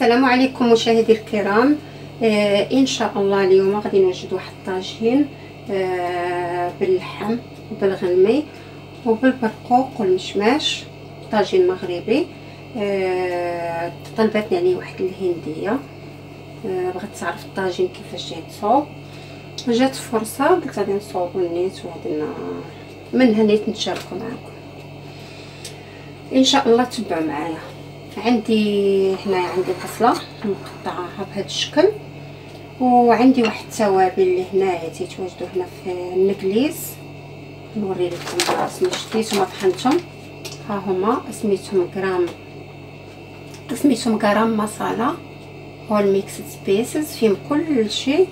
السلام عليكم مشاهدي الكرام. آه إن شاء الله اليوم غادي نوجد واحد الطاجين آه باللحم وبالغنمي وبالبرقوق والمشماش طاجين مغربي. آه طلبتني عليه واحد الهندية. آه بغات تعرف الطاجين كيفاش يتصوب جات فرصة قلت غادي نصوبو النيت وغادي منها نيت نتشاركو معكم إن شاء الله تبعوا معايا. عندي هنايا عندي بصله مقطعاها بهذا الشكل وعندي واحد التوابل اللي هنايا تيتواجدوا هنا في النكليز نوري لكم سميت شديتهم طحنتهم ها هما سميتهم garam سميتهم garam masala whole mix spices فيهم كل شيء.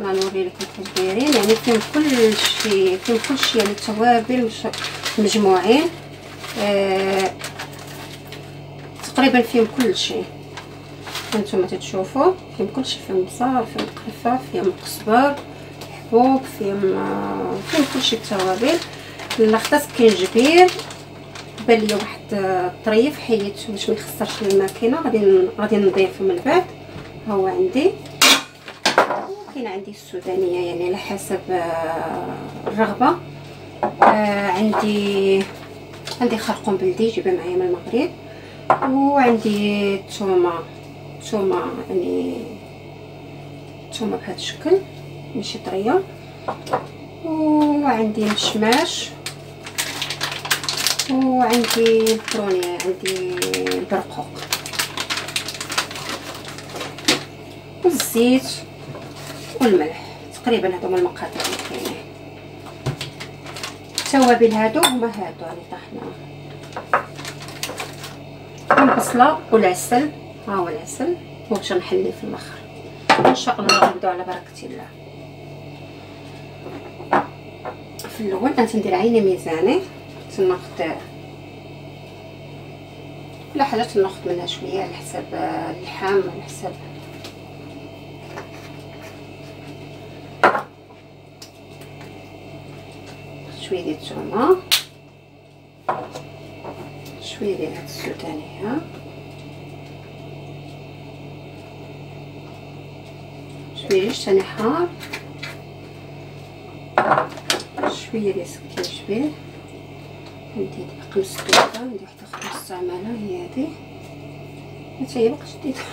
أنا نوري لكم كيفاش دايرين يعني فيهم كل شيء فيهم كل شيء يعني التوابل مجموعين. آه تقريبا فيهم كل شيء. هانتوما تتشوفوا فيهم كل شيء فيهم بصل فيهم قرفه فيهم قزبر حبوب فيهم فيهم كل شيء التوابل لخص كنجبير بان لي واحد الطريف حيدته باش ما يخسرش الماكينة. غادي غادي نضيفه من بعد. ها هو عندي. كاين عندي السودانية يعني على حسب الرغبة. آه عندي عندي خرقوم بلدي جيبه معايا من المغرب. وعندي الثومه الثومه يعني الثومه بهذا الشكل ماشي طرية. وعندي مشماش. وعندي البرونيه عندي البرقوق والزيت والملح تقريبا هادو هما المقادير اللي كاينين. التوابل هادو هما هادو اللي طحناهم والبصله والعسل. ها هو العسل. وباش نحليه في الآخر. إن شاء الله غنبداو على بركة الله. في الأول غندير عينه ميزاني. تناخد ولا حاجة تناخد منها شوية على حساب اللحم على حساب. شوية ديال الثومه شوية ديال هاد السودانيه شوية ديال الشنحار شوية ديال السكينجبير عندي خمس دوبه عندي واحدة أخرى مستعمله هي هادي حتى هي باقا شديتها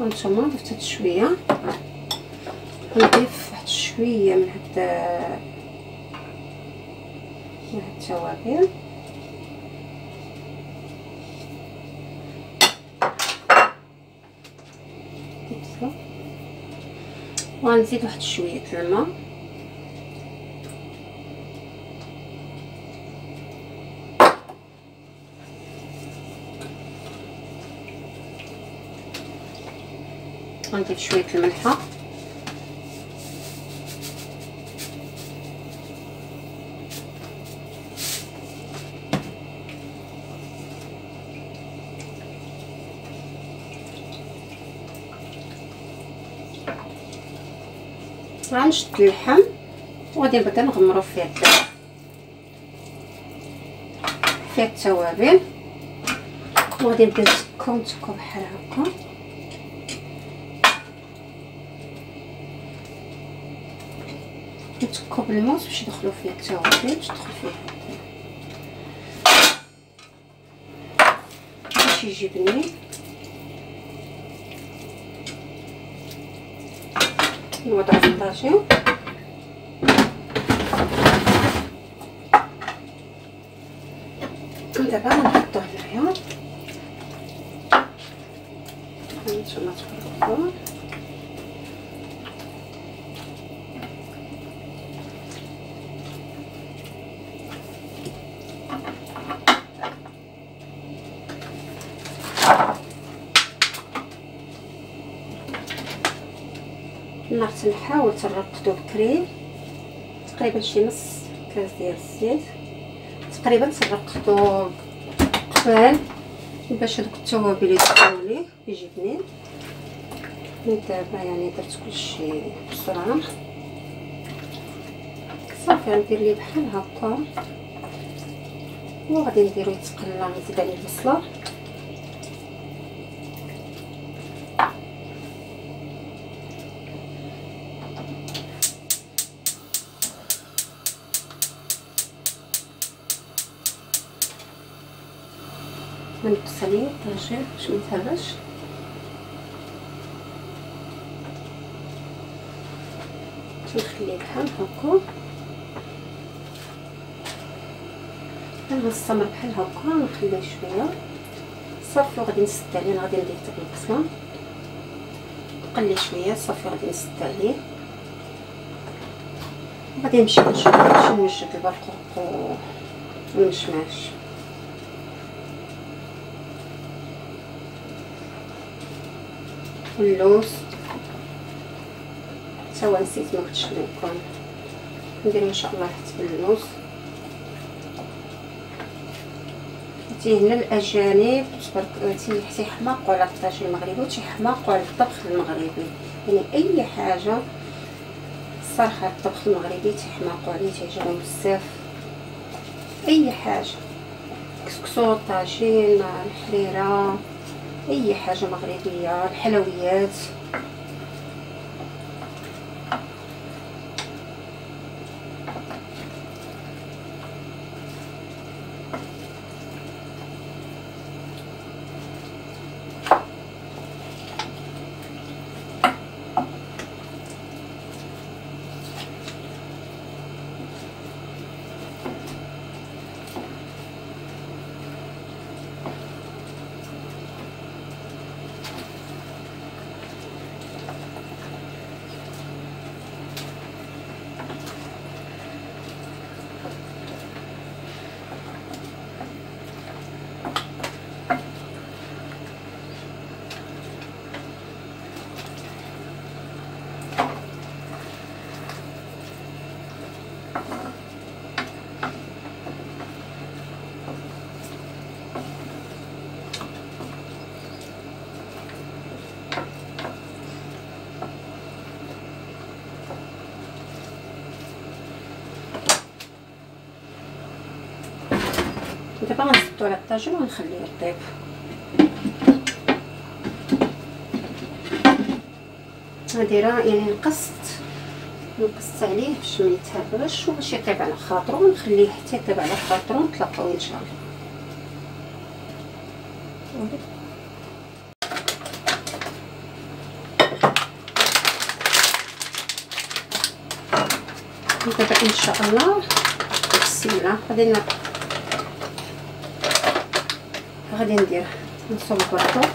هانتوما ضفت هاد شوية. نضيف واحد شوية من هاد من هاد التوابل. وغنزيد واحد شوية الماء. غنضيف شوية الملحة. غنشد اللحم وغادي نبدأ نغمرو فيه الدم فيه التوابل. وغادي نبدأ نتكو نتكو بحال هكا. نتكو بالموس باش يدخلوا فيه التوابل باش تدخل فيه باش يجي بنين نوضع في الطاجين دابا نحطوه هنايا هانتوما تفرقوا النار تنحاول تنرقدو بكري تقريبا شي نص كاس ديال الزيت. تقريبا سرقتو قبل. باش هذوك التوابل يدخلوا ليه يجي بنين دابا يعني درت كلشي بسرعة. صافي غندير ليه بحال هكا. وغادي نديرو يتقلى عليه البصله نقص عليه الطاجين باش ميتهرش نخليه بحال هكا السمر بحال هكا نخليه شوية صافي وغادي نسد عليه غادي ندير حتى البصله نقلي شوية صافي غادي نسد عليه غادي نمشي نشوف باش نوجد البرقوق والمشماش واللوز سوا نسيت ما قلتش لكم ندير إن شاء الله حتى باللوز تي هنا الأجانب تبارك تيحماقوا على الطاجين المغربي وتيحماقوا على الطبخ المغربي. يعني أي حاجة الصراحه الطبخ المغربي تيحماقوا عليه تيعجبهم بزاف. أي حاجة. كسكسو طاجين الحريرة. أي حاجة مغربية الحلويات. دابا غنسدو على الطاجين ونخليه يطيب. غاديره يعني نقصت نقصت عليه باش ما يتهرش وباش يطيب على خاطرو ونخليه حتى يطيب على خاطرو ونتلاقاو إن شاء الله. دابا إن شاء الله بسم الله. غادي غادي ندير نصوب البرقوق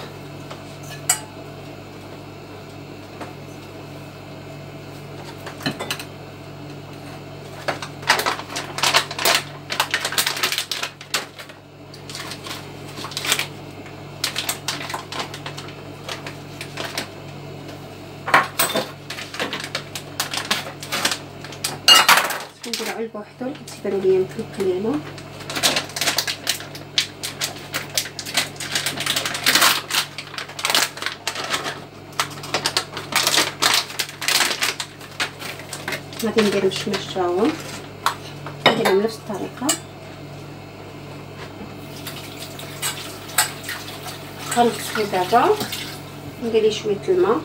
نديرو علبه وحده كتبانو ليا يمكن غادي ندير مشمش جاون نديرهم بنفس الطريقة. غنغسلو دابا. ندير شوية الماء.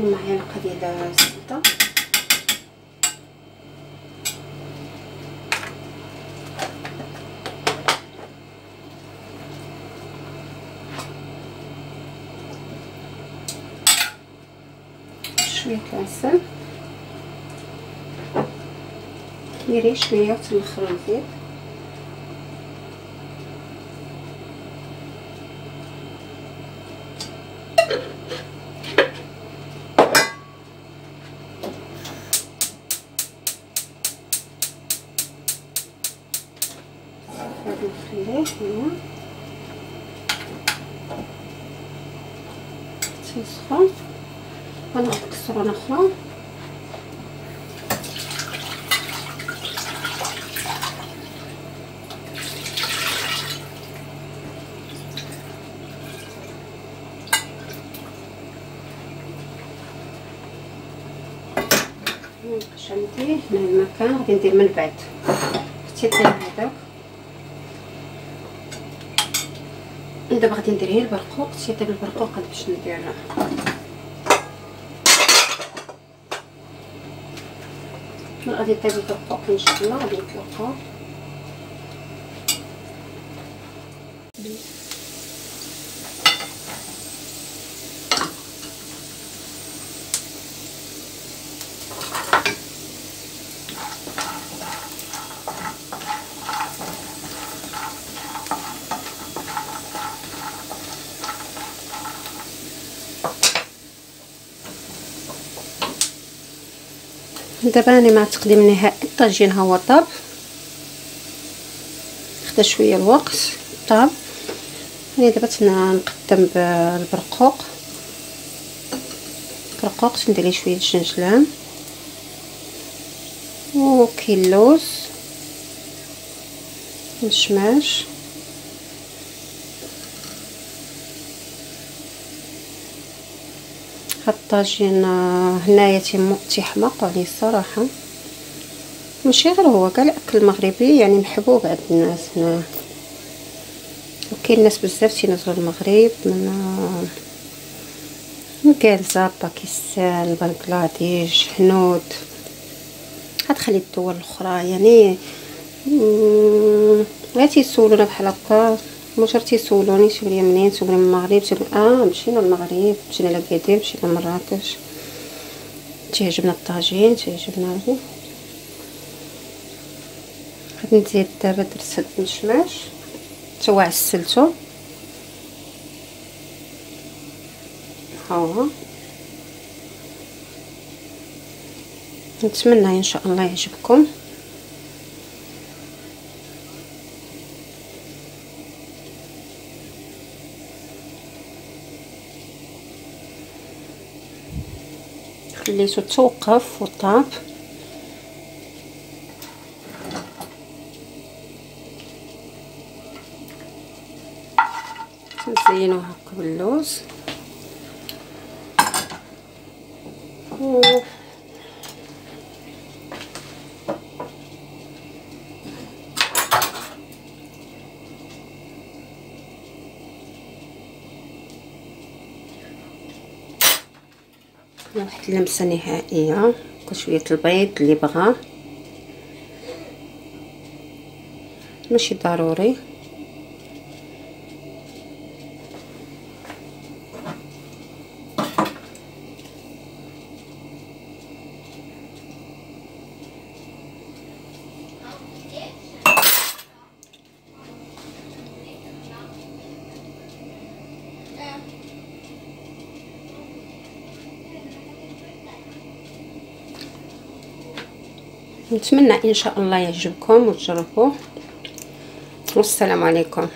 المعلقه ديال الزبده شوية العسل. ديري شوية وتلخرو مزيان غناخد كسرونه أخرى عندي هنا المكان غادي ندير من بعد. حتى يطيب هذاك. دابا غادي ندير غير البرقوق تيطيب البرقوق باش ندير غادي يطيب البرقوق إن شاء الله غادي نطلقو دابا أنا مع تقديم النهائي الطاجين ها هو طاب. خدا شوية الوقت. طاب. أنا دابا نقدم بالبرقوق البرقوق. ندير ليه شوية الجنجلان وكاين اللوز هاد الطاجين هنايا تيحماق عليه الصراحة. ماشي غير هو كاع الاكل المغربي يعني محبوب عند الناس هنا. وكاين ناس بزاف تينزلوا المغرب من من كالزا باكستان بنغلاديش هنود غتخلي الدول الأخرى يعني غير تيسولونا بحال هكا. مشر تيسولوني تيقول لي منين تقول من المغرب تقول آه مشينا للمغرب مشينا لكادير مشينا لمراكش تيعجبنا الطاجين تيعجبنا غادي نزيد دابا درت المشماش حتى هو عسلتو ها هو. نتمنى إن شاء الله يعجبكم. خليته توقف وطاب نزينو هكا باللوز واحد اللمسة نهائية. شوية البيض اللي بغى ماشي ضروري. نتمنى إن شاء الله يعجبكم وتجربوه والسلام عليكم.